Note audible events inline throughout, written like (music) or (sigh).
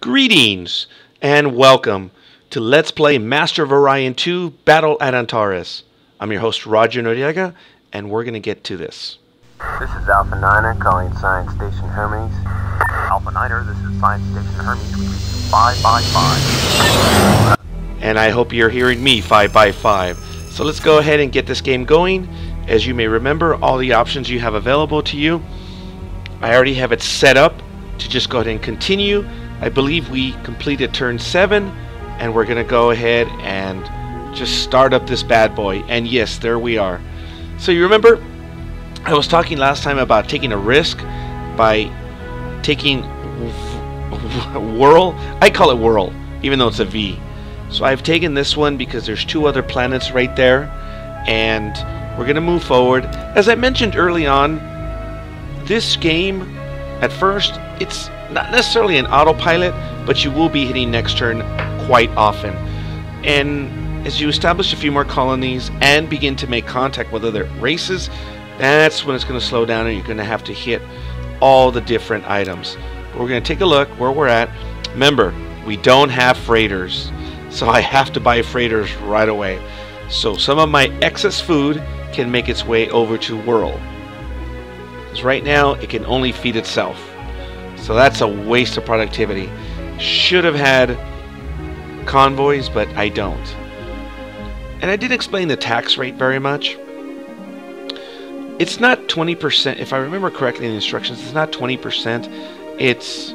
Greetings and welcome to Let's Play Master of Orion 2 Battle at Antares. I'm your host Roger Noriega and we're going to get to this. This is Alpha Niner calling Science Station Hermes. Alpha Niner, this is Science Station Hermes. We read 5 by 5. And I hope you're hearing me 5 by 5 So let's go ahead and get this game going. As you may remember, all the options you have available to you. I already have it set up to just go ahead and continue. I believe we completed turn 7 and we're going to go ahead and just start up this bad boy. And yes, there we are. So you remember I was talking last time about taking a risk by taking (laughs) Whirl. I call it Whirl, even though it's a V. So I've taken this one because there's two other planets right there, and we're going to move forward. As I mentioned early on, this game, at first, it's not necessarily an autopilot, but you will be hitting next turn quite often. And as you establish a few more colonies and begin to make contact with other races, that's when it's going to slow down and you're going to have to hit all the different items. But we're going to take a look where we're at. Remember, we don't have freighters, so I have to buy freighters right away. So some of my excess food can make its way over to Whirl. Because right now, it can only feed itself. So that's a waste of productivity. Should have had convoys, but I don't. And I didn't explain the tax rate very much. It's not 20%, if I remember correctly in the instructions, it's not 20%. It's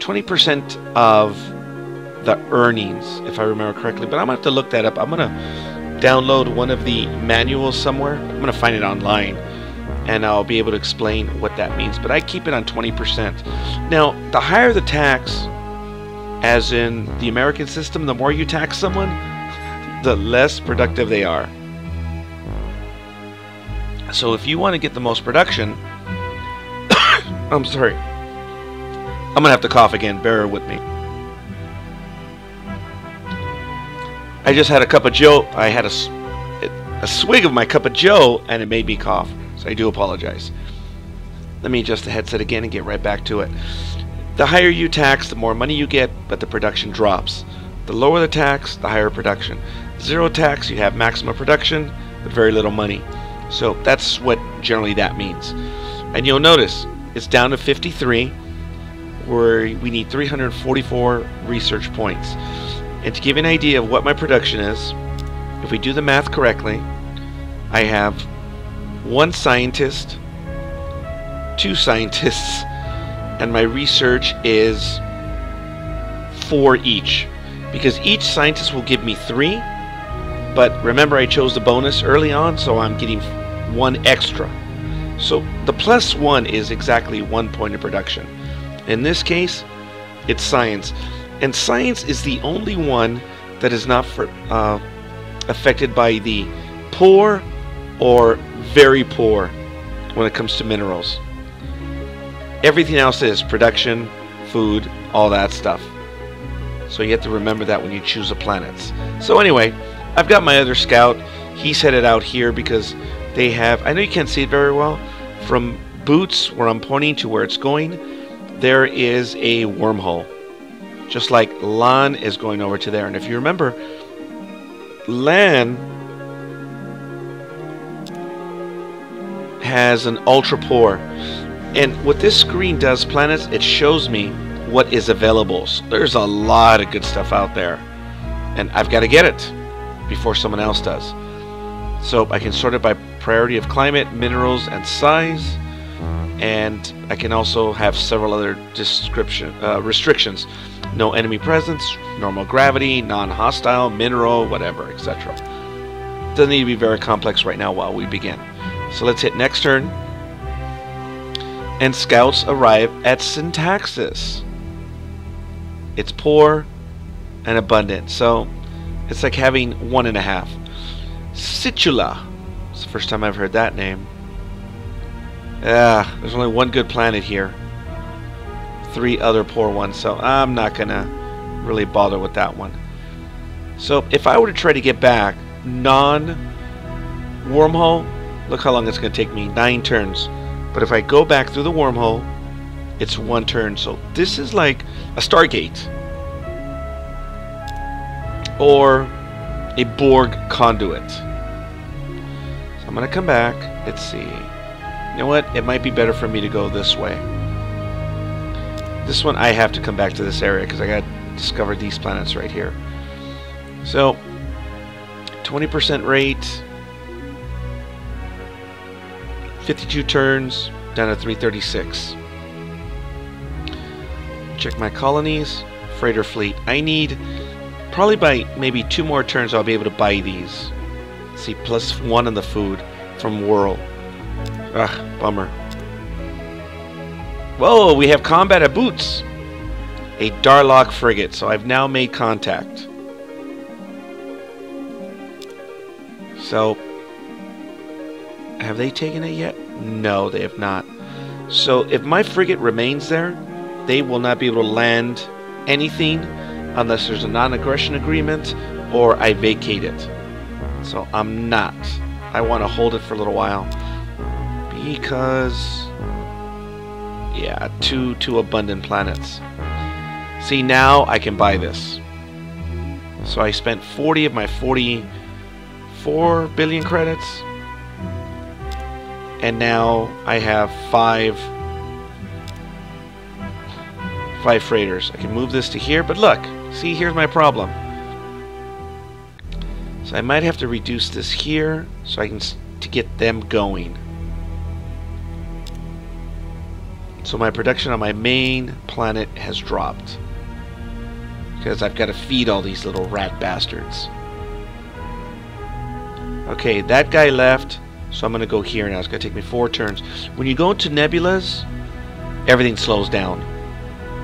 20% of the earnings, if I remember correctly. But I'm going to have to look that up. I'm going to download one of the manuals somewhere. I'm going to find it online and I'll be able to explain what that means. But I keep it on 20%. Now, the higher the tax, as in the American system, the more you tax someone, the less productive they are. So if you want to get the most production, (coughs) I'm sorry. I'm going to have to cough again. Bear with me. I just had a cup of joe. I had a, a swig of my cup of joe and it made me cough. I do apologize. Let me adjust the headset again and get right back to it. The higher you tax, the more money you get, but the production drops. The lower the tax, the higher production. Zero tax, you have maximum production, but very little money. So that's what generally that means. And you'll notice it's down to 53 where we need 344 research points. And to give you an idea of what my production is, if we do the math correctly, I have one scientist, two scientists, and my research is four each. Because each scientist will give me three, but remember I chose the bonus early on, so I'm getting one extra. So the plus one is exactly one point of production. In this case, it's science. And science is the only one that is not for, uh, affected by the poor or very poor when it comes to minerals. Everything else is production, food, all that stuff. So you have to remember that when you choose the planets. So anyway, I've got my other scout. He's headed out here because they have, I know you can't see it very well, from Boots, where I'm pointing to where it's going, there is a wormhole. Just like Lan is going over to there. And if you remember, Lan has an ultra poor. And what this screen does, planets, it shows me what is available. So there's a lot of good stuff out there. And I've got to get it before someone else does. So I can sort it by priority of climate, minerals, and size. And I can also have several other description uh, restrictions. No enemy presence, normal gravity, non-hostile, mineral, whatever, etc. Doesn't need to be very complex right now while we begin. So let's hit next turn. And scouts arrive at Syntaxis. It's poor and abundant. So it's like having one and a half. Situla. It's the first time I've heard that name. Ah, there's only one good planet here. Three other poor ones, so I'm not gonna really bother with that one. So if I were to try to get back non-wormhole, look how long it's gonna take me, nine turns. But if I go back through the wormhole it's one turn. So this is like a Stargate. Or a Borg conduit. So I'm going to come back. Let's see. You know what? It might be better for me to go this way. This one, I have to come back to this area because I got to discover these planets right here. So, 20% rate, 52 turns, down to 336. Check my colonies, freighter fleet. I need, probably by maybe two more turns I'll be able to buy these. See, plus one on the food from Whirl. Ugh, bummer. Whoa, we have combat at boots. A Darlok frigate, so I've now made contact. So, have they taken it yet? No, they have not. So, if my frigate remains there, they will not be able to land anything unless there's a non-aggression agreement or I vacate it. So, I'm not. I want to hold it for a little while because yeah, two two abundant planets. See, now I can buy this. So I spent 40 of my 44 billion credits. And now I have five five freighters. I can move this to here, but look, see, here's my problem. So I might have to reduce this here so I can to get them going. So my production on my main planet has dropped. Because I've got to feed all these little rat bastards. Okay, that guy left. So I'm going to go here now. It's going to take me four turns. When you go into nebulas, everything slows down.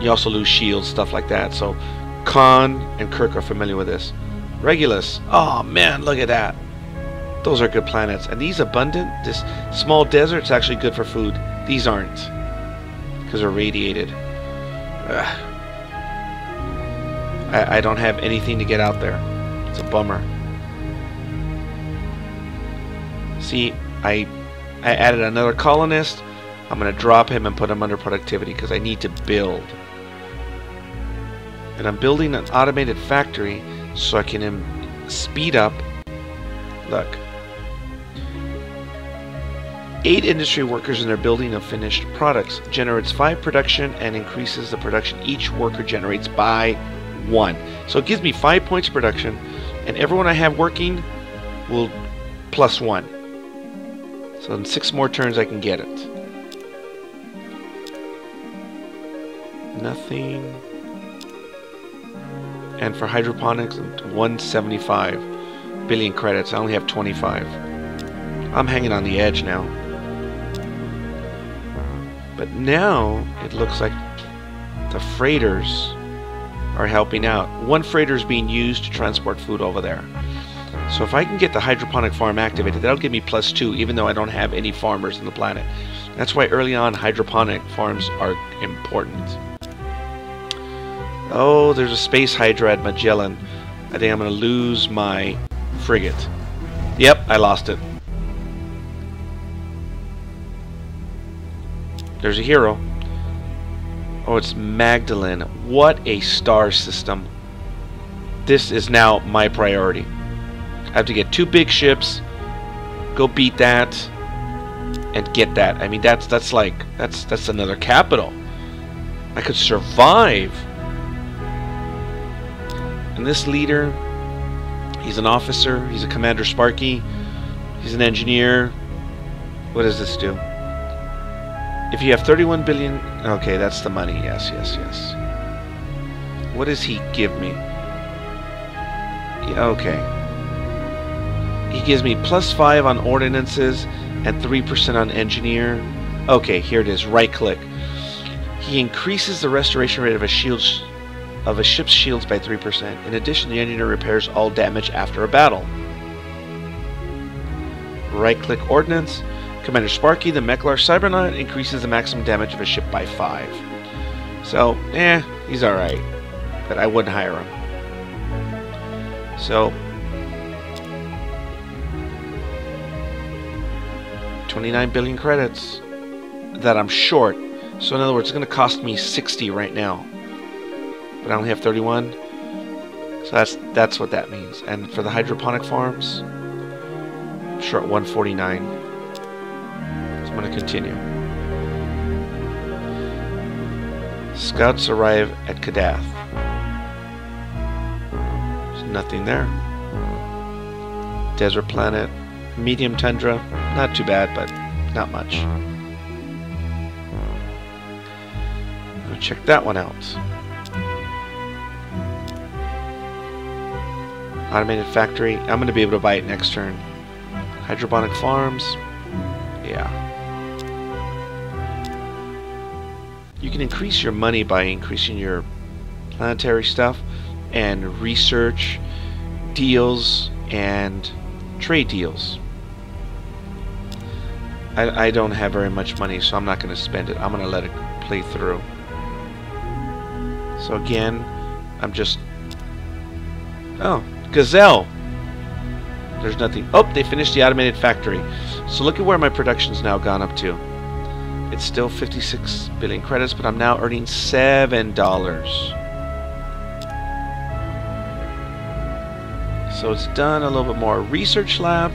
You also lose shields, stuff like that. So Khan and Kirk are familiar with this. Regulus. Oh man, look at that. Those are good planets. And these abundant, this small desert's actually good for food. These aren't because they're radiated. I, I don't have anything to get out there. It's a bummer. See, I I added another colonist. I'm going to drop him and put him under productivity because I need to build. And I'm building an automated factory so I can um, speed up. Look, Eight industry workers in their building of finished products generates five production and increases the production each worker generates by one. So it gives me five points of production, and everyone I have working will plus one. So in six more turns I can get it. Nothing. And for hydroponics, 175 billion credits. I only have 25. I'm hanging on the edge now. But now it looks like the freighters are helping out. One freighter is being used to transport food over there. So if I can get the hydroponic farm activated, that'll give me plus two, even though I don't have any farmers on the planet. That's why early on hydroponic farms are important. Oh, there's a space hydra at Magellan. I think I'm going to lose my frigate. Yep, I lost it. There's a hero. Oh, it's Magdalene. What a star system. This is now my priority. I have to get two big ships, go beat that, and get that. I mean, that's that's like that's that's another capital. I could survive. And this leader, he's an officer. He's a Commander Sparky. He's an engineer. What does this do? If you have 31 billion... Okay, that's the money. Yes, yes, yes. What does he give me? Yeah, okay. He gives me plus 5 on ordinances and 3% on engineer. Okay, here it is. Right click. He increases the restoration rate of a shield of a ship's shields by 3%. In addition, the engineer repairs all damage after a battle. Right click ordnance. Commander Sparky, the Meklar Cybernaut, increases the maximum damage of a ship by 5. So, eh, he's alright. But I wouldn't hire him. So, 29 billion credits that I'm short. So in other words, it's going to cost me 60 right now. But I only have 31. So that's that's what that means. And for the hydroponic farms, I'm short 149. So I'm going to continue. Scouts arrive at Kadath. There's nothing there. Desert planet. Medium tundra. Not too bad, but not much. Go check that one out. Automated factory. I'm going to be able to buy it next turn. Hydroponic farms. Yeah. You can increase your money by increasing your planetary stuff and research deals and trade deals. I, I don't have very much money, so I'm not going to spend it. I'm going to let it play through. So again, I'm just... Oh, Gazelle! There's nothing... Oh, they finished the automated factory. So look at where my production's now gone up to. It's still 56 billion credits, but I'm now earning $7. So it's done a little bit more. Research lab.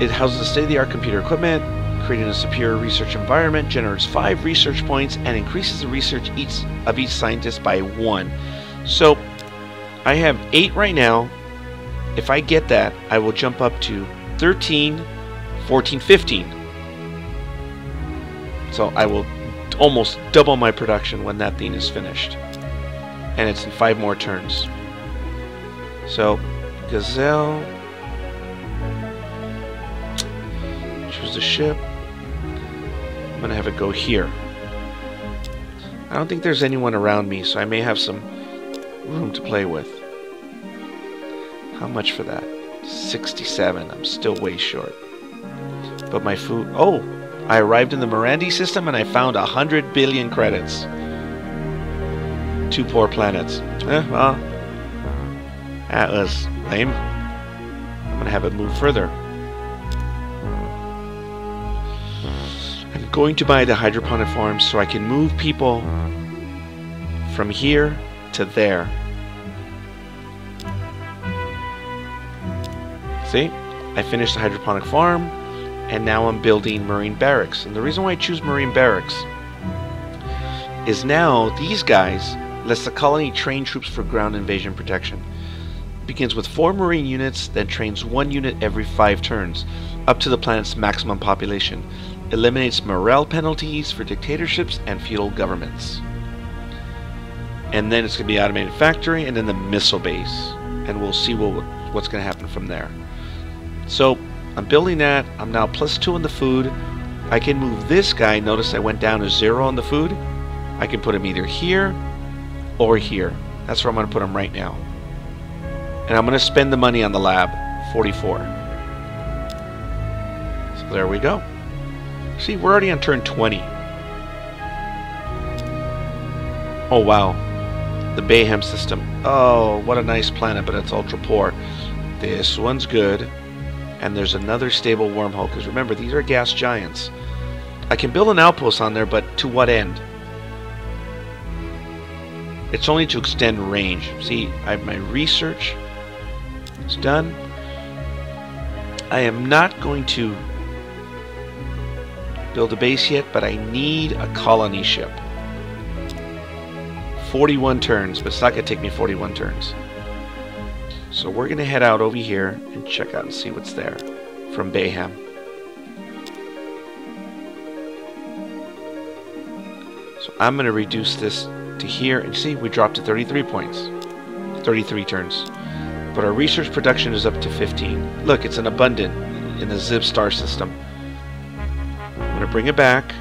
It houses state-of-the-art computer equipment, creating a superior research environment, generates five research points, and increases the research each of each scientist by one. So I have eight right now. If I get that, I will jump up to 13, 14, 15. So I will almost double my production when that thing is finished. And it's in five more turns. So, Gazelle. The ship. I'm to have it go here. I don't think there's anyone around me, so I may have some room to play with. How much for that? 67. I'm still way short. But my food... Oh! I arrived in the Morandi system and I found 100 billion credits. Two poor planets. Eh, well... That was lame. I'm gonna have it move further. Going to buy the hydroponic farm so I can move people from here to there. See? I finished the hydroponic farm, and now I'm building marine barracks. And the reason why I choose marine barracks is now these guys lets the colony train troops for ground invasion protection. begins with four marine units, then trains one unit every five turns, up to the planet's maximum population. Eliminates morale penalties for dictatorships and feudal governments. And then it's going to be automated factory and then the missile base. And we'll see what, what's going to happen from there. So I'm building that. I'm now plus two in the food. I can move this guy. Notice I went down to zero on the food. I can put him either here or here. That's where I'm going to put him right now. And I'm going to spend the money on the lab. 44. So there we go. See, we're already on turn 20. Oh, wow. The Bayhem system. Oh, what a nice planet, but it's ultra poor. This one's good and there's another stable wormhole because remember these are gas giants I can build an outpost on there but to what end it's only to extend range see I have my research it's done I am not going to build a base yet but I need a colony ship 41 turns but it's not going to take me 41 turns so we're going to head out over here and check out and see what's there from Bayhem. So I'm going to reduce this to here and see we dropped to 33 points. 33 turns. But our research production is up to 15. Look, it's an abundant in the Zib star system. To bring it back.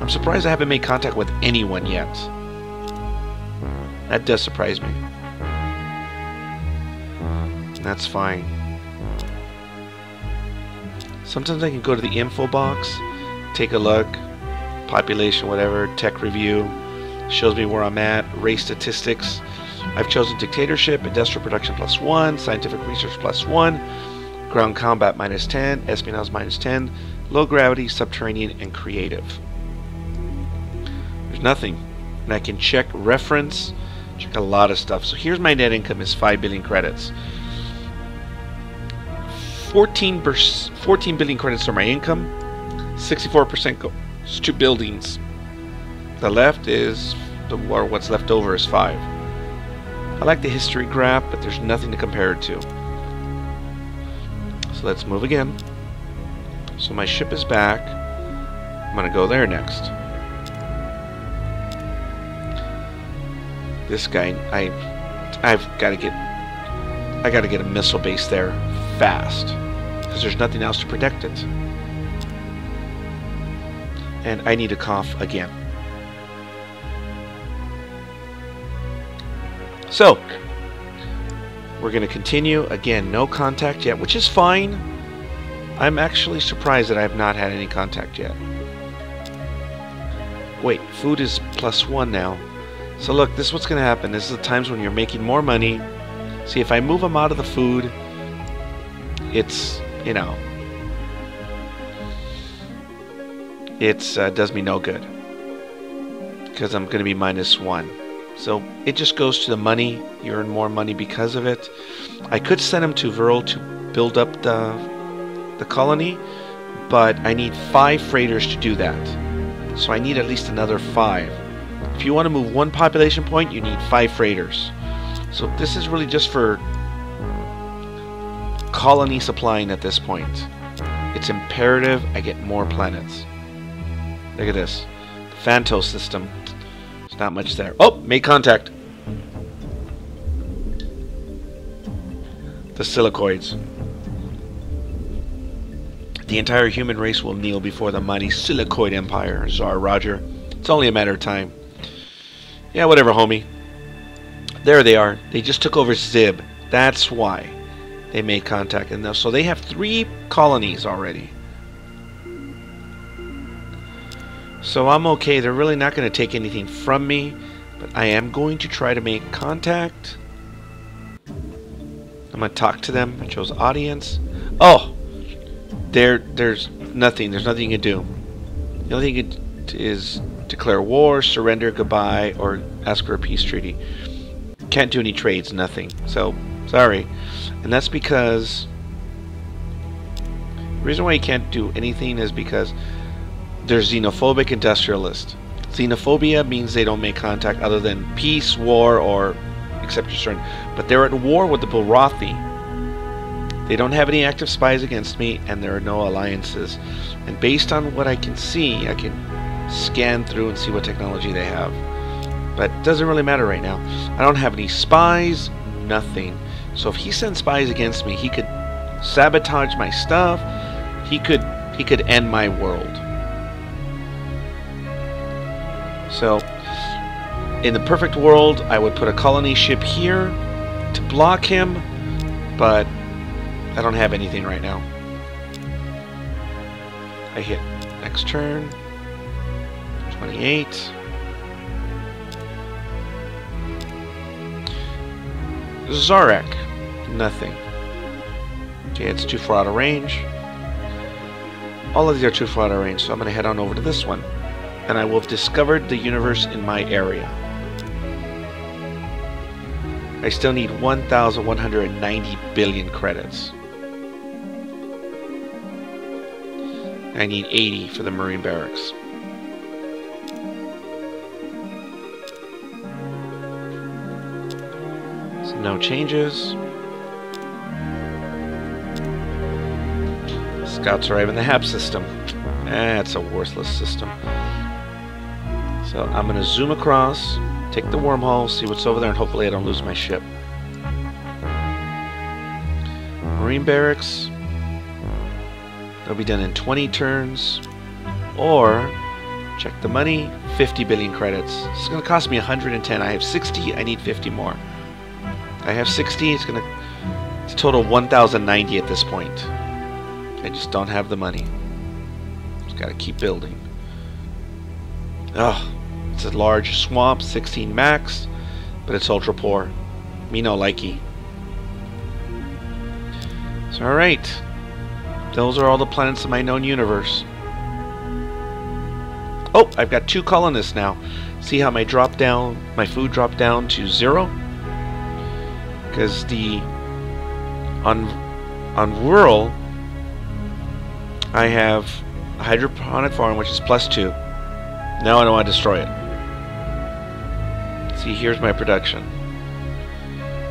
I'm surprised I haven't made contact with anyone yet. That does surprise me. That's fine. Sometimes I can go to the info box, take a look, population, whatever, tech review, shows me where I'm at, race statistics. I've chosen dictatorship, industrial production plus 1, scientific research plus 1, ground combat minus 10, espionage minus 10, low gravity, subterranean, and creative. There's nothing. And I can check reference, check a lot of stuff. So here's my net income is 5 billion credits. 14, 14 billion credits are my income. 64% goes to buildings. The left is, the, or what's left over is 5. I like the history graph, but there's nothing to compare it to. So let's move again. So my ship is back. I'm going to go there next. This guy, I, I've got to get, I got to get a missile base there fast because there's nothing else to protect it. And I need a cough again. So, we're going to continue. Again, no contact yet, which is fine. I'm actually surprised that I have not had any contact yet. Wait, food is plus one now. So look, this is what's going to happen. This is the times when you're making more money. See, if I move them out of the food, it's, you know, it uh, does me no good. Because I'm going to be minus one. So it just goes to the money. You earn more money because of it. I could send them to Viral to build up the, the colony, but I need five freighters to do that. So I need at least another five. If you want to move one population point, you need five freighters. So this is really just for colony supplying at this point. It's imperative I get more planets. Look at this. Phantos system. There's not much there. Oh, made contact. The silicoids. The entire human race will kneel before the mighty silicoid empire, Czar Roger. It's only a matter of time. Yeah, whatever, homie. There they are. They just took over Zib. That's why they made contact. And so they have three colonies already. So I'm okay. They're really not going to take anything from me. But I am going to try to make contact. I'm going to talk to them. I chose audience. Oh! There, there's nothing. There's nothing you can do. The only thing you is declare war, surrender, goodbye, or ask for a peace treaty. Can't do any trades, nothing. So, sorry. And that's because... The reason why you can't do anything is because they're xenophobic industrialists. Xenophobia means they don't make contact other than peace, war, or accept your surrender. But they're at war with the Bulrathi. They don't have any active spies against me, and there are no alliances. And based on what I can see, I can scan through and see what technology they have. But it doesn't really matter right now. I don't have any spies, nothing. So if he sends spies against me, he could sabotage my stuff. He could he could end my world. So in the perfect world, I would put a colony ship here to block him, but I don't have anything right now. I hit next turn. 28. Zarek. Nothing. Okay, it's too far out of range. All of these are too far out of range, so I'm going to head on over to this one. And I will have discovered the universe in my area. I still need 1,190 billion credits. I need 80 for the Marine Barracks. So no changes. Scouts arrive in the HAB system. That's a worthless system. So I'm going to zoom across, take the wormhole, see what's over there, and hopefully I don't lose my ship. Marine Barracks. They'll be done in 20 turns. Or, check the money, 50 billion credits. It's going to cost me 110. I have 60, I need 50 more. I have 60, it's going to it's total 1,090 at this point. I just don't have the money. Just got to keep building. Ugh. It's a large swamp, 16 max, but it's ultra poor. Me no likey. So alright. Those are all the planets in my known universe. Oh, I've got two colonists now. See how my drop down, my food dropped down to zero? Because the on on Whirl, I have a hydroponic farm which is plus two. Now I don't want to destroy it. See, here's my production.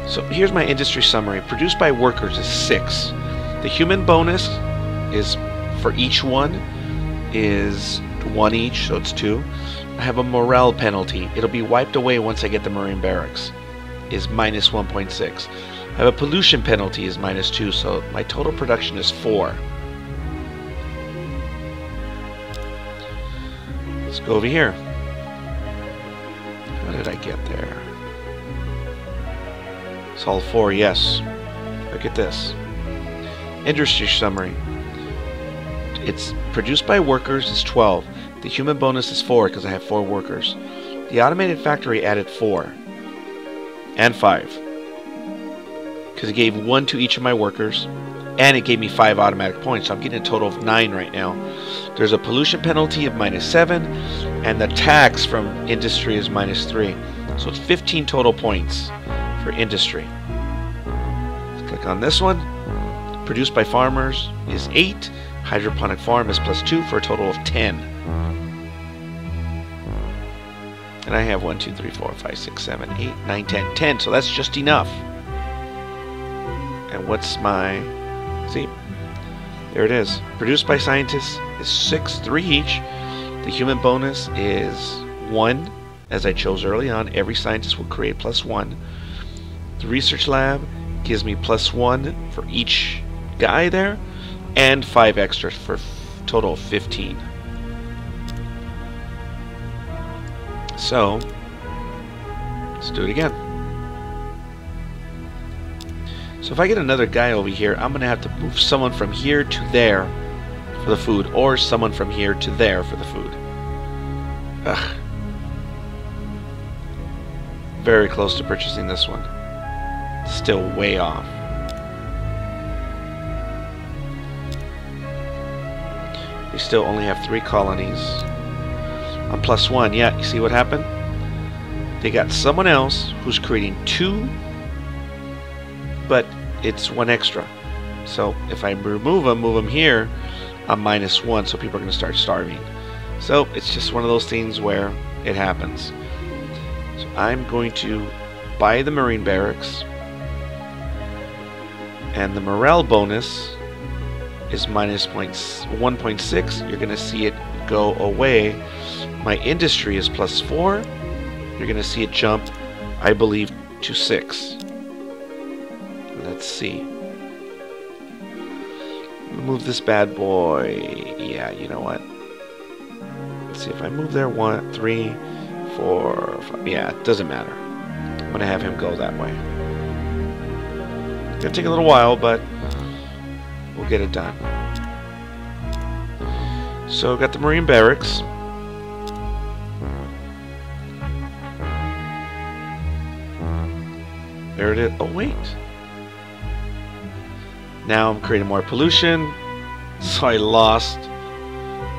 So here's my industry summary. Produced by workers is six. The human bonus is for each one is one each, so it's two. I have a morale penalty. It'll be wiped away once I get the Marine Barracks. Is minus 1.6. I have a pollution penalty is minus 2, so my total production is 4. Let's go over here. How did I get there? It's all 4, yes. Look at this. Industry summary. It's produced by workers is 12. The human bonus is 4 because I have 4 workers. The automated factory added 4. And 5. Because it gave 1 to each of my workers. And it gave me 5 automatic points. So I'm getting a total of 9 right now. There's a pollution penalty of minus 7. And the tax from industry is minus 3. So it's 15 total points for industry. Let's click on this one. Produced by farmers is 8. Hydroponic farm is plus 2 for a total of 10. And I have 1, 2, 3, 4, 5, 6, 7, 8, 9, 10. 10, so that's just enough. And what's my... See? There it is. Produced by scientists is 6, 3 each. The human bonus is 1. As I chose early on, every scientist will create plus 1. The research lab gives me plus 1 for each guy there and 5 extras for total of 15. So, let's do it again. So if I get another guy over here, I'm going to have to move someone from here to there for the food, or someone from here to there for the food. Ugh. Very close to purchasing this one. Still way off. Still only have three colonies. On plus one, yeah, you see what happened? They got someone else who's creating two, but it's one extra. So if I remove them, move them here, I'm minus one, so people are going to start starving. So it's just one of those things where it happens. So I'm going to buy the Marine Barracks, and the morale bonus is minus 1.6. You're going to see it go away. My industry is plus 4. You're going to see it jump, I believe, to 6. Let's see. Move this bad boy. Yeah, you know what? Let's see if I move there. One, three, four. Yeah, it doesn't matter. I'm going to have him go that way. It's going to take a little while, but we'll get it done. So, got the Marine Barracks. There it is. Oh, wait. Now I'm creating more pollution. (laughs) So I lost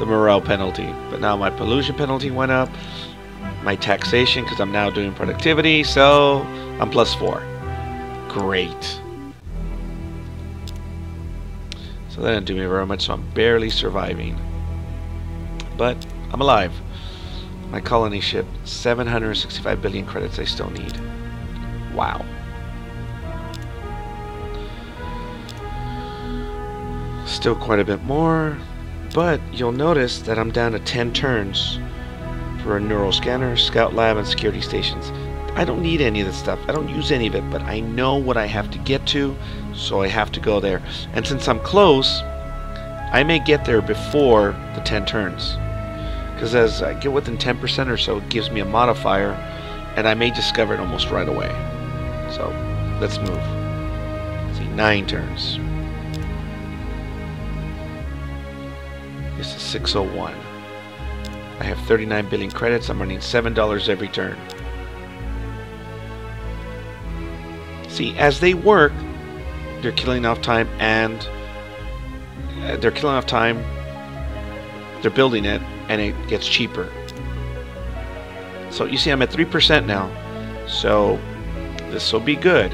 the morale penalty. But now my pollution penalty went up. My taxation, because I'm now doing productivity. So I'm plus four. Great. So that didn't do me very much, so I'm barely surviving. But I'm alive. My colony ship, 765 billion credits I still need. Wow. Still quite a bit more, but you'll notice that I'm down to 10 turns for a neural scanner, scout lab, and security stations. I don't need any of this stuff. I don't use any of it, but I know what I have to get to, so I have to go there. And since I'm close, I may get there before the 10 turns. Because as I get within 10% or so, it gives me a modifier, and I may discover it almost right away. So, let's move. Let's see, 9 turns. This is 601. I have 39 billion credits. I'm earning $7 every turn. See, as they work, they're killing off time and uh, they're killing off time. They're building it, and it gets cheaper. So you see, I'm at 3% now. So this will be good.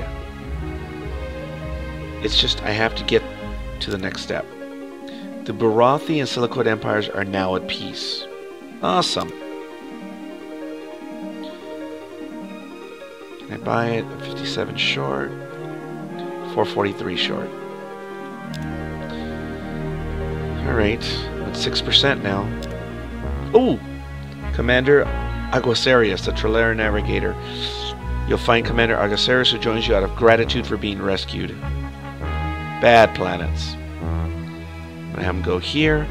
It's just I have to get to the next step. The Bulrathi and Silicate empires are now at peace. Awesome. I buy it? 57 short. 443 short. Alright, at 6% now. Oh! Commander Aguasarius, the Trillera Navigator. You'll find Commander Aguasarius who joins you out of gratitude for being rescued. Bad planets. I'm gonna have him go here,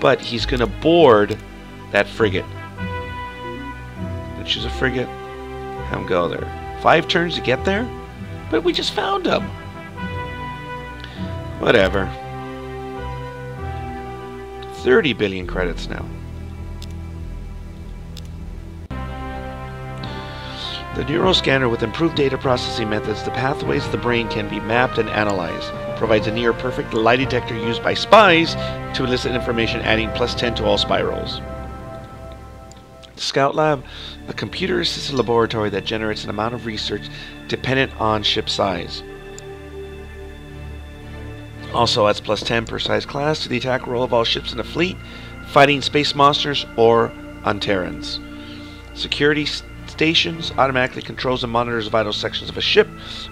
but he's gonna board that frigate. Which is a frigate. Have him go there. Five turns to get there? But we just found him. Whatever. 30 billion credits now. The neuroscanner with improved data processing methods, the pathways of the brain can be mapped and analyzed. Provides a near perfect lie detector used by spies to elicit information, adding plus 10 to all spy rolls. Scout Lab, a computer assisted laboratory that generates an amount of research dependent on ship size. Also adds plus 10 per size class to the attack roll of all ships in the fleet, fighting space monsters or Antarans. Security stations automatically controls and monitors vital sections of a ship,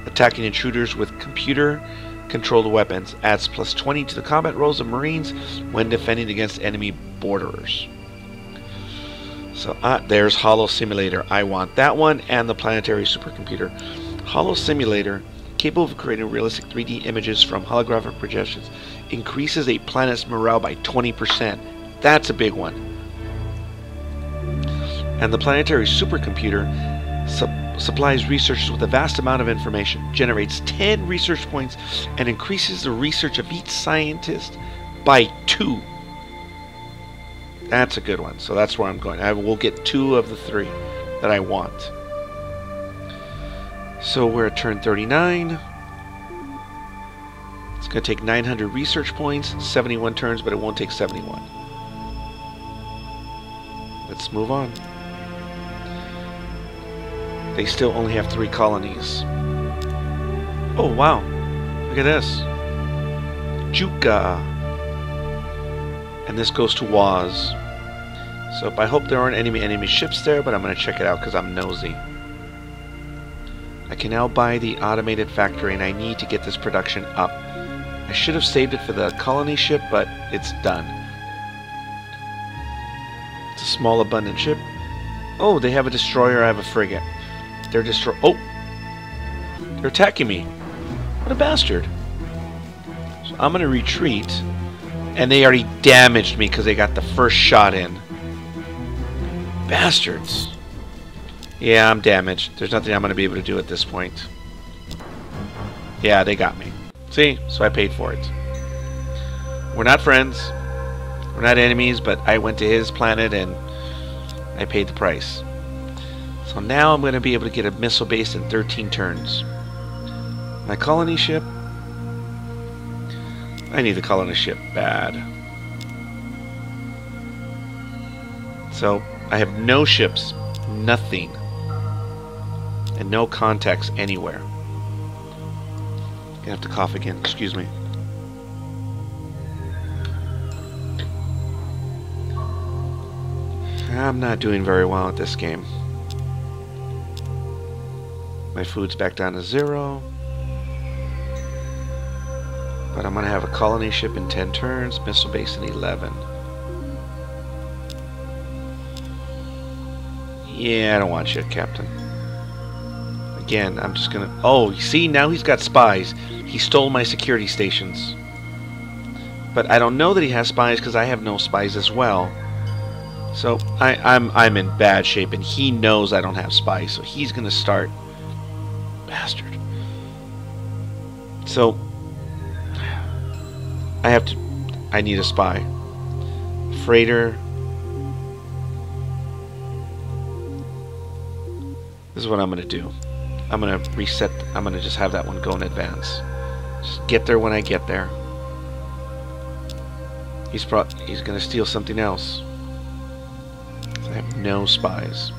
attacking intruders with computer controlled weapons. Adds plus 20 to the combat rolls of Marines when defending against enemy borderers. So uh, there's Holo Simulator. I want that one and the Planetary Supercomputer. Holo Simulator, capable of creating realistic 3D images from holographic projections, increases a planet's morale by 20%. That's a big one and the planetary supercomputer su- supplies researchers with a vast amount of information, generates 10 research points, and increases the research of each scientist by 2. That's a good one. So that's where I'm going. I will get 2 of the 3 that I want. So we're at turn 39. It's going to take 900 research points, 71 turns, but it won't take 71. Let's move on. They still only have three colonies. Oh, wow. Look at this. Juka. And this goes to Waz. So I hope there aren't any enemy ships there, but I'm going to check it out because I'm nosy. I can now buy the automated factory, and I need to get this production up. I should have saved it for the colony ship, but it's done. It's a small, abundant ship. Oh, they have a destroyer, I have a frigate. They're destroy. Oh! They're attacking me. What a bastard. So I'm going to retreat. And they already damaged me because they got the first shot in. Bastards. Yeah, I'm damaged. There's nothing I'm going to be able to do at this point. Yeah, they got me. See? So I paid for it. We're not friends. We're not enemies, but I went to his planet and I paid the price. So now I'm going to be able to get a missile base in 13 turns. My colony ship. I need the colony ship bad. So I have no ships, nothing, and no contacts anywhere. Gonna have to cough again, excuse me. I'm not doing very well at this game. My food's back down to zero. But I'm going to have a colony ship in 10 turns, missile base in 11. Yeah, I don't want you, Captain. Again, I'm just to... Oh, see, now he's got spies. He stole my security stations. But I don't know that he has spies because I have no spies as well. So I, I'm I'm in bad shape, and he knows I don't have spies, so he's to start bastard. So, I have to. I need a spy. Freighter. This is what I'm going to do. I'm going to reset. I'm going to just have that one go in advance. Just get there when I get there. He's brought. He's gonna steal something else. I have no spies.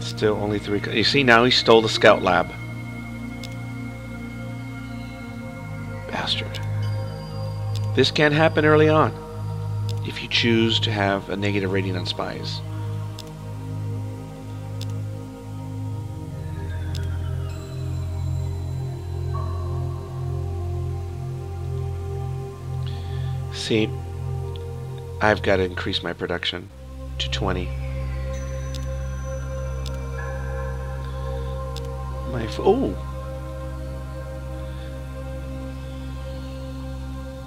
Still only three. You see now he stole the scout lab. Bastard. This can happen early on if you choose to have a negative rating on spies. See, I've got to increase my production to 20. My oh,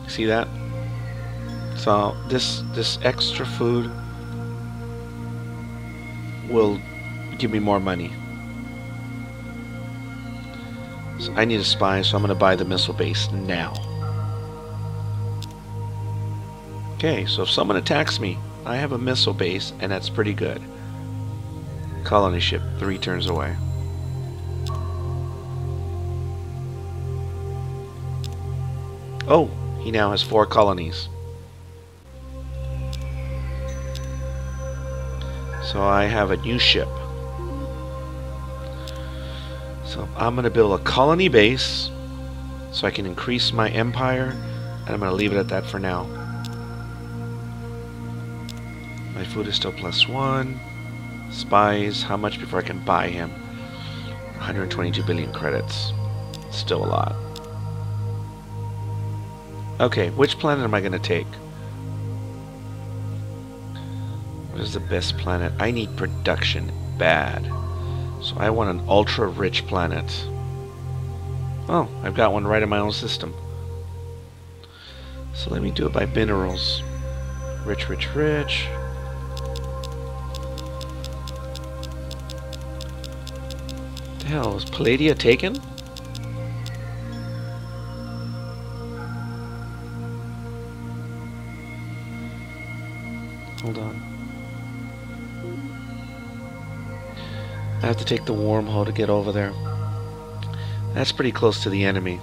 see that? So this this extra food will give me more money. So I need a spy, so I'm going to buy the missile base now. Okay, so if someone attacks me, I have a missile base, and that's pretty good. Colony ship, three turns away. Oh, he now has four colonies. So I have a new ship. So I'm going to build a colony base so I can increase my empire, and I'm going to leave it at that for now. Food is still plus one. Spies, how much before I can buy him? 122 billion credits. Still a lot. Okay, which planet am I going to take? What is the best planet? I need production bad. So I want an ultra-rich planet. Oh, I've got one right in my own system. So let me do it by minerals. Rich, rich, rich. Hell? Was Palladia taken? Hold on. I have to take the wormhole to get over there. That's pretty close to the enemy.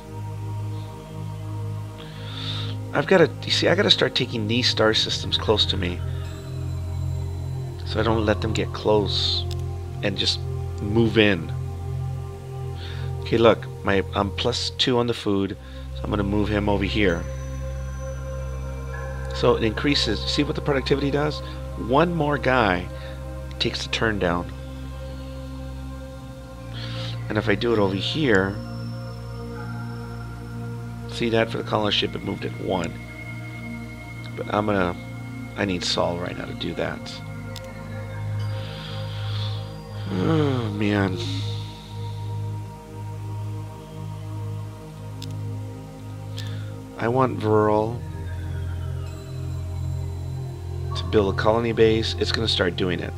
I've got to, you see, I got to start taking these star systems close to me. So I don't let them get close and just move in. Okay, look, my I'm plus two on the food, so I'm going to move him over here. So it increases. See what the productivity does? One more guy takes the turn down. And if I do it over here, see that for the colony ship, it moved it one. But I'm gonna, I need Sol right now to do that. (sighs) Oh man. I want Virl to build a colony base. It's going to start doing it.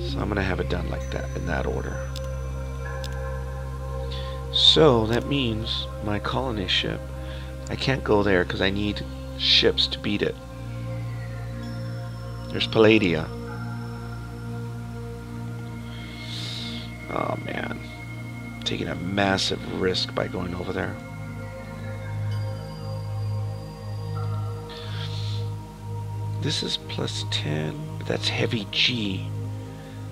So I'm going to have it done like that, in that order. So that means my colony ship, I can't go there because I need ships to beat it. There's Palladia. Oh man taking a massive risk by going over there. This is plus 10, but that's heavy G.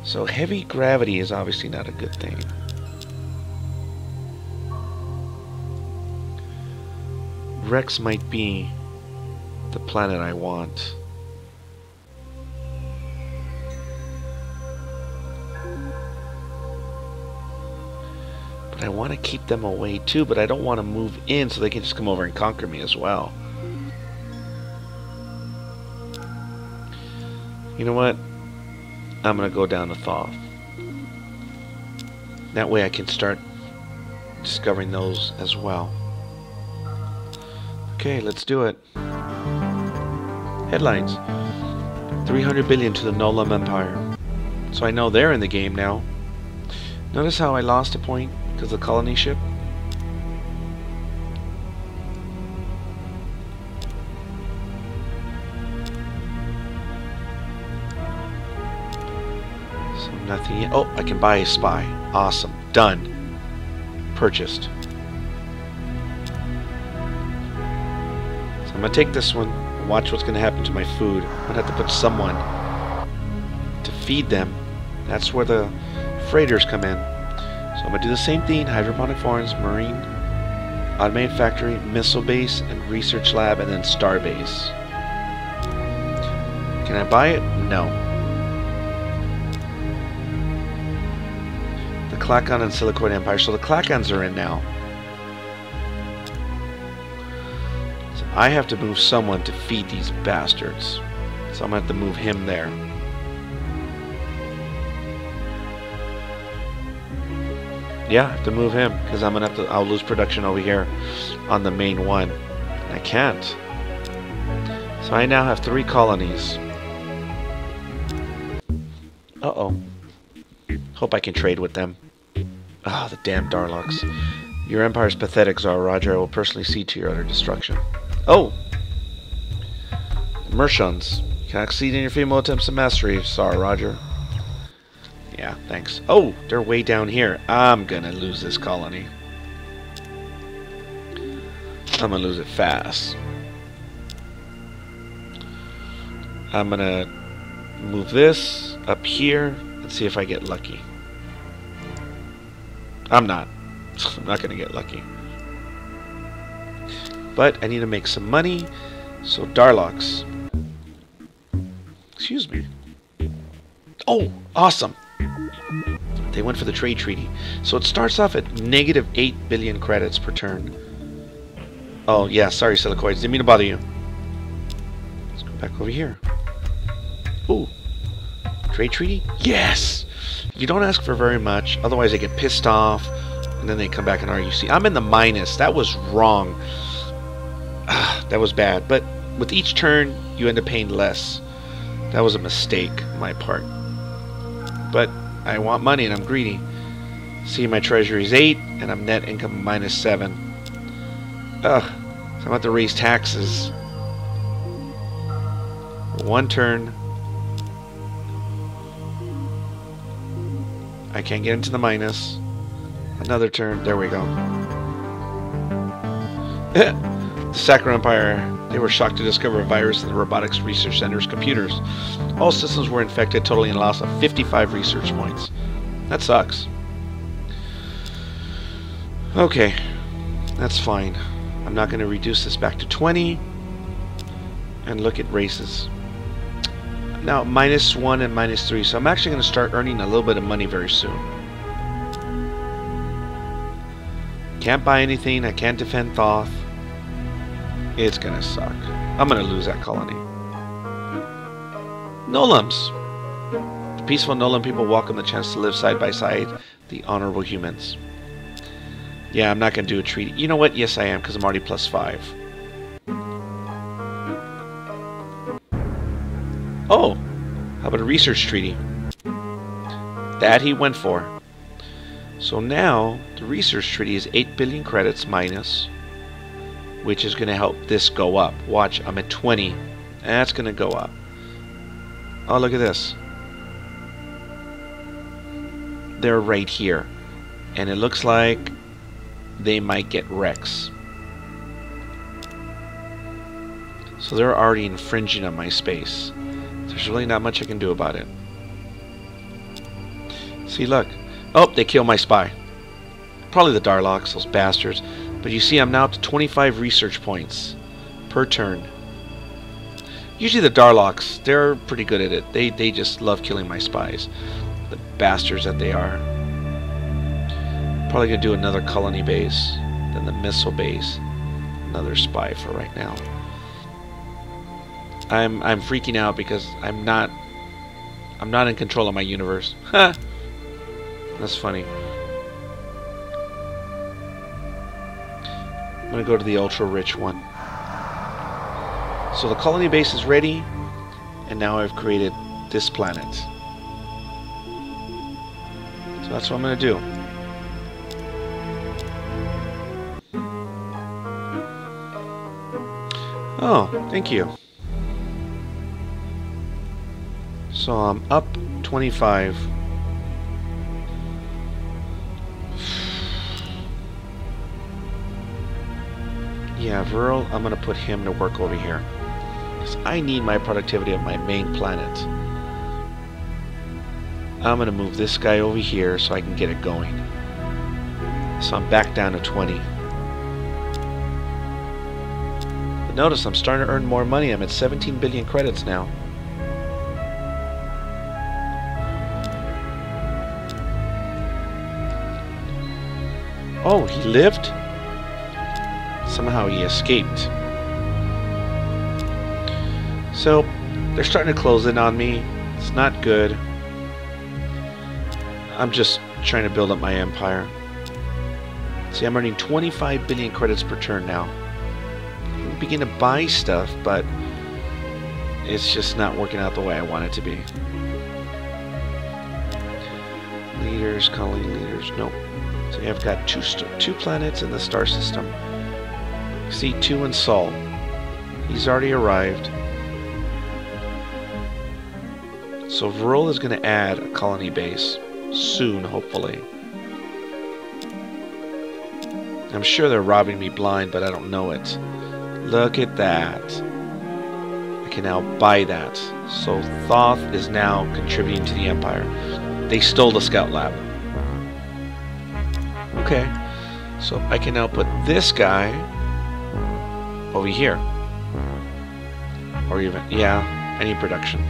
So heavy gravity is obviously not a good thing. Rex might be the planet I want. I want to keep them away too, but I don't want to move in so they can just come over and conquer me as well. You know what? I'm going to go down to Thoth. That way I can start discovering those as well. Okay, let's do it. Headlines. 300 billion to the Gnolam Empire. So I know they're in the game now. Notice how I lost a point because the colony ship? So Nothing yet. Oh, I can buy a spy. Awesome. Done. Purchased. So I'm to take this one watch what's going to happen to my food. I'm to have to put someone to feed them. That's where the freighters come in. So I'm going to do the same thing. Hydroponic farms, marine, automated factory, missile base, and research lab, and then star base. Can I buy it? No. The Klackon and Silicoid Empire. So the Klackons are in now. So I have to move someone to feed these bastards. So I'm going to have to move him there. Yeah, I have to move him because I'm gonna have to. I'll lose production over here on the main one. I can't. So I now have three colonies. Uh oh. Hope I can trade with them. Ah, oh, the damn Darloks. Your empire's pathetic, Tsar Roger. I will personally see to your utter destruction. Oh! Mrrshans. Can I exceed in your female attempts at mastery, Tsar Roger. Yeah, thanks. Oh, they're way down here. I'm gonna lose this colony. I'm gonna lose it fast. I'm gonna move this up here and see if I get lucky. I'm not. (laughs) I'm not gonna get lucky. But I need to make some money, so Darloks. Excuse me. Oh, awesome. They went for the trade treaty. So it starts off at negative 8 billion credits per turn. Oh, yeah, sorry, Silicoids. Didn't mean to bother you. Let's go back over here. Ooh. Trade treaty? Yes! You don't ask for very much, otherwise they get pissed off, and then they come back and argue. See, I'm in the minus. That was wrong. Ah, that was bad. But with each turn, you end up paying less. That was a mistake on my part. But I want money and I'm greedy. See, my treasury is 8 and I'm net income minus 7. Ugh. So I'm about to raise taxes. One turn. I can't get into the minus. Another turn. There we go. (laughs) the Sakkra Empire. They were shocked to discover a virus in the Robotics Research Center's computers. All systems were infected, totaling a loss of 55 research points. That sucks. Okay, that's fine. I'm not going to reduce this back to 20. And look at races. Now, minus 1 and minus 3, so I'm actually going to start earning a little bit of money very soon. Can't buy anything, I can't defend Thoth. It's to suck. I'm to lose that colony. Gnolams. The peaceful Gnolam people welcome the chance to live side by side the honorable humans. Yeah, I'm not to do a treaty. You know what? Yes, I am, because I'm already plus five. Oh! How about a research treaty? That he went for. So now, the research treaty is 8 billion credits minus, which is going to help this go up. Watch, I'm at 20. That's going to go up. Oh, look at this. They're right here. And it looks like they might get Rex. So they're already infringing on my space. There's really not much I can do about it. See, look. Oh, they killed my spy. Probably the Darloks, those bastards. But you see, I'm now up to 25 research points per turn. Usually the Darloks, they're pretty good at it. They, they just love killing my spies. The bastards that they are. Probably going to do another colony base. Then the missile base. Another spy for right now. I'm I'm freaking out because I'm not I'm not in control of my universe. (laughs) That's funny. I'm gonna go to the ultra rich one. So the colony base is ready, and now I've created this planet. So that's what I'm going to do. Oh, thank you. So I'm up 25. Yeah, Viral, I'm going to put him to work over here. Because I need my productivity of my main planet. I'm going to move this guy over here so I can get it going. So I'm back down to 20. But notice I'm starting to earn more money. I'm at 17 billion credits now. Oh, he lived? Somehow he escaped. So, they're starting to close in on me. It's not good. I'm just trying to build up my empire. See, I'm earning 25 billion credits per turn now. I begin to buy stuff, but it's just not working out the way I want it to be. Leaders, colony leaders, nope. So I've got two two planets in the star system. C2 and Sol. He's already arrived. So Varol is going to add a colony base soon, hopefully. I'm sure they're robbing me blind, but I don't know it. Look at that. I can now buy that. So Thoth is now contributing to the Empire. They stole the Scout Lab. Okay. So I can now put this guy over here. Or even, yeah, any production.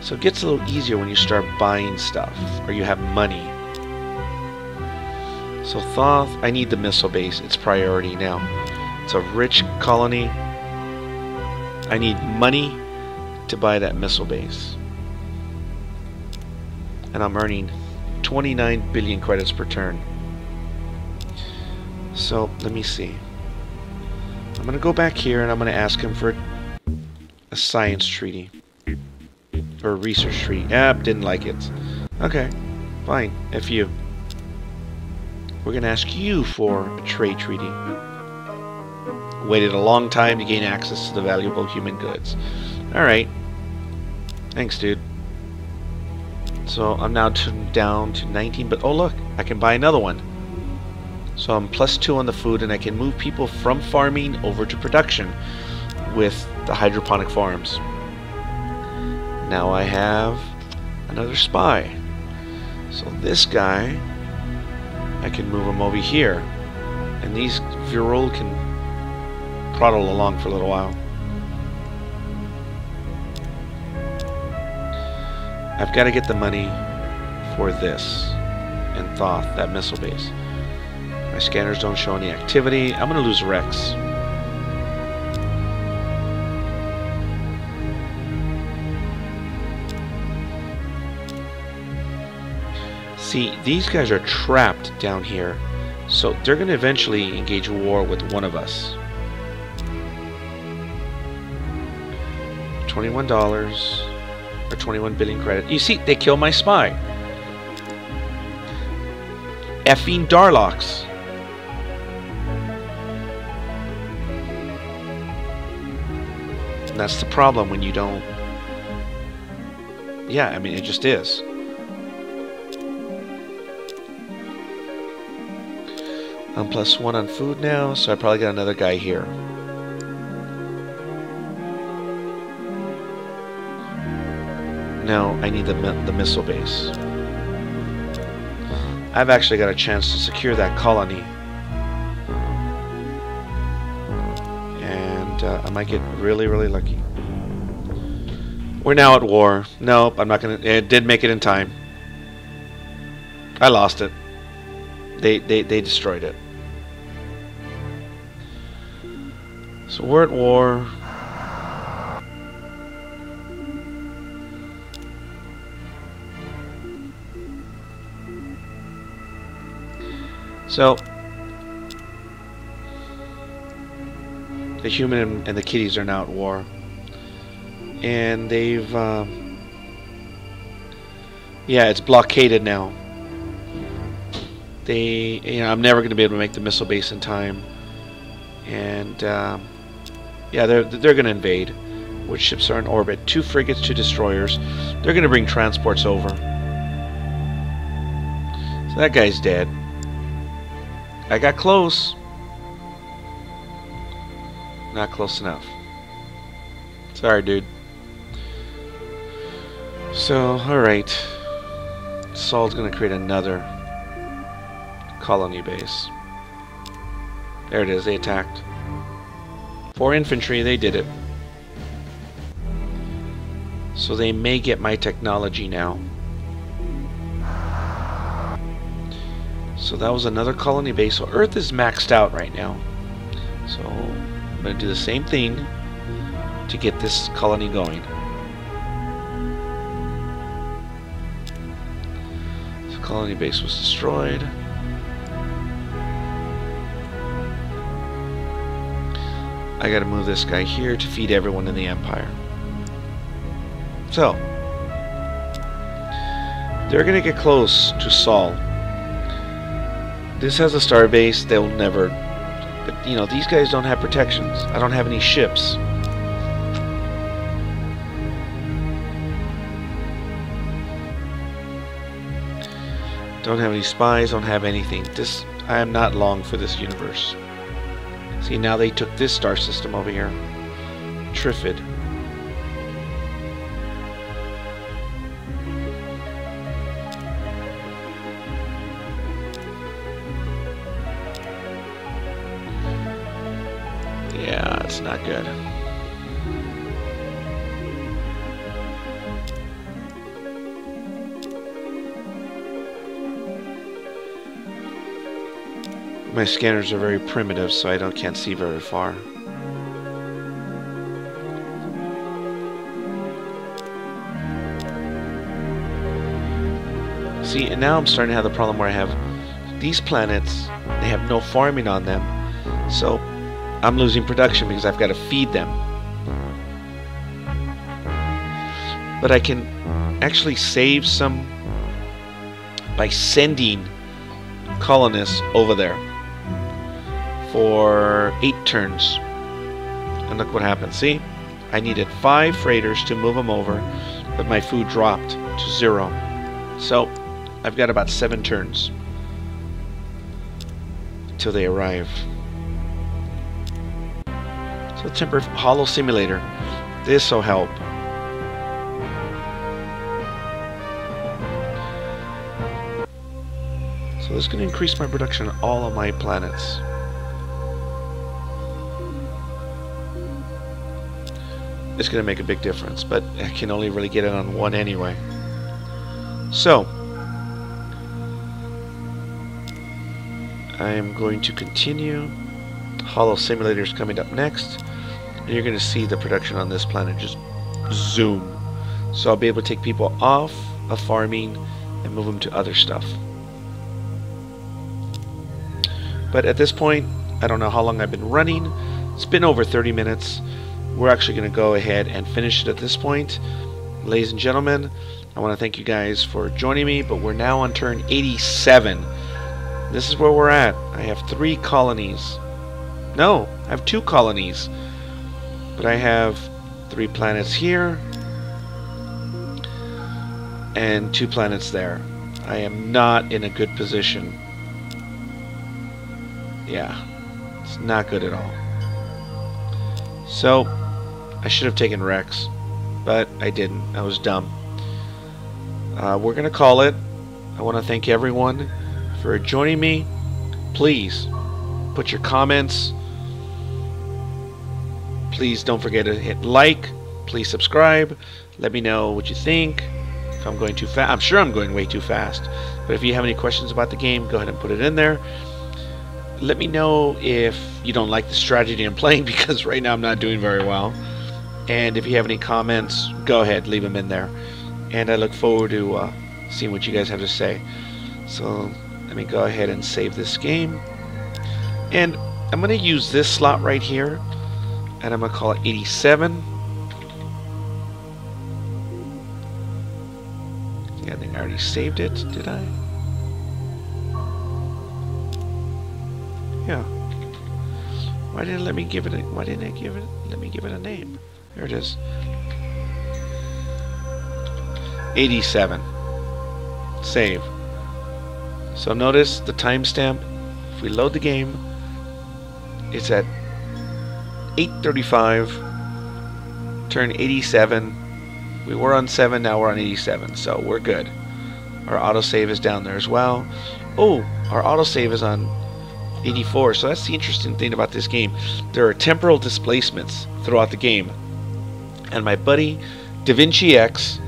So it gets a little easier when you start buying stuff, or you have money. So Thoth, I need the missile base. It's priority now. It's a rich colony. I need money to buy that missile base. And I'm earning 29 billion credits per turn. So, let me see. I'm going to go back here and I'm going to ask him for a science treaty. Or research treaty. Yep, didn't like it. Okay, fine. F you. We're going to ask you for a trade treaty. Waited a long time to gain access to the valuable human goods. Alright. Thanks, dude. So I'm now down to 19, but oh look, I can buy another one. So I'm plus 2 on the food, and I can move people from farming over to production with the hydroponic farms. Now I have another spy. So this guy, I can move him over here. And these Virul can prattle along for a little while. I've got to get the money for this and Thoth, that missile base. My scanners don't show any activity. I'm going to lose Rex. See, these guys are trapped down here, so they're going to eventually engage war with one of us. $21 or 21 billion credit. You see, they kill my spy. Effing Darloks. And that's the problem when you don't... Yeah, I mean, it just is. I'm plus one on food now, so I probably got another guy here. Now I need the, the missile base. I've actually got a chance to secure that colony. I might get really, really lucky. We're now at war. Nope, I'm not gonna... It did make it in time. I lost it. They, they, they destroyed it. So we're at war. So, the human and the kitties are now at war. And they've, um, yeah, it's blockaded now. They, you know, I'm never going to be able to make the missile base in time. And, um, yeah, they're, they're going to invade. Which ships are in orbit? Two frigates, two destroyers. They're going to bring transports over. So that guy's dead. I got close. Not close enough. Sorry, dude. So, alright. Sol's gonna create another colony base. There it is, they attacked. For infantry, they did it. So they may get my technology now. So that was another colony base. So Earth is maxed out right now. So I'm going to do the same thing to get this colony going. So colony base was destroyed. I gotta move this guy here to feed everyone in the Empire. So, they're gonna get close to Sol. This has a star base, they'll never... You know, these guys don't have protections. I don't have any ships. Don't have any spies, don't have anything. This, I am not long for this universe. See, now they took this star system over here. Trifid. Good. My scanners are very primitive, so I don't can't see very far. See, and now I'm starting to have the problem where I have these planets, they have no farming on them, so I'm losing production because I've got to feed them. But I can actually save some by sending colonists over there for eight turns. And look what happened. See? I needed five freighters to move them over, but my food dropped to zero. So, I've got about seven turns till they arrive. So, temper holo simulator. This will help. So, this to increase my production on all of my planets. it's going to make a big difference, but I can only really get it on one anyway. So, I am going to continue. Holo Simulator is coming up next, and you're going to see the production on this planet just zoom. So I'll be able to take people off of farming and move them to other stuff. But at this point, I don't know how long I've been running. It's been over 30 minutes we're actually going to go ahead and finish it at this point. Ladies and gentlemen, I want to thank you guys for joining me, but we're now on turn 87. This is where we're at. I have three colonies. No, I have two colonies. But I have three planets here and two planets there. I am not in a good position. Yeah, it's not good at all. So, I should have taken Rex, but I didn't. I was dumb. Uh, we're going to call it. I want to thank everyone for joining me. Please put your comments. Please don't forget to hit like. Please subscribe. Let me know what you think. If I'm going too fast, I'm sure I'm going way too fast. But if you have any questions about the game, go ahead and put it in there. Let me know if you don't like the strategy I'm playing (laughs) because right now I'm not doing very well. And if you have any comments, go ahead, leave them in there. And I look forward to uh, seeing what you guys have to say. So let me go ahead and save this game. And I'm going to use this slot right here. And I'm going to call it 87. Yeah, I think I already saved it, did I? Yeah. Why didn't let me give it a, why didn't it give it let me give it a name? There it is. 87. Save. So notice the timestamp if we load the game, it's at 835, turn 87. We were on 7, now we're on 87, so we're good. Our autosave is down there as well. Oh, our autosave is on 84, so that's the interesting thing about this game. There are temporal displacements throughout the game. And my buddy DaVinci X,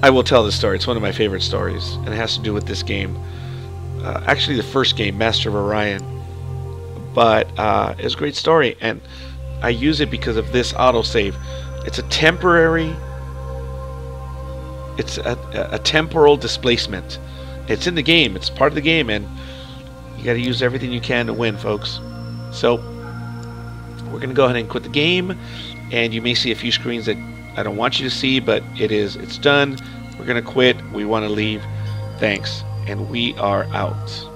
I will tell this story. It's one of my favorite stories, and it has to do with this game. Uh, actually, the first game, Master of Orion. But uh, it's a great story, and I use it because of this autosave. It's a temporary it's a, a temporal displacement. It's in the game. It's part of the game, and you got to use everything you can to win, folks. So we're going to go ahead and quit the game, and you may see a few screens that I don't want you to see, but it is it's done. We're going to quit. We want to leave. Thanks, and we are out.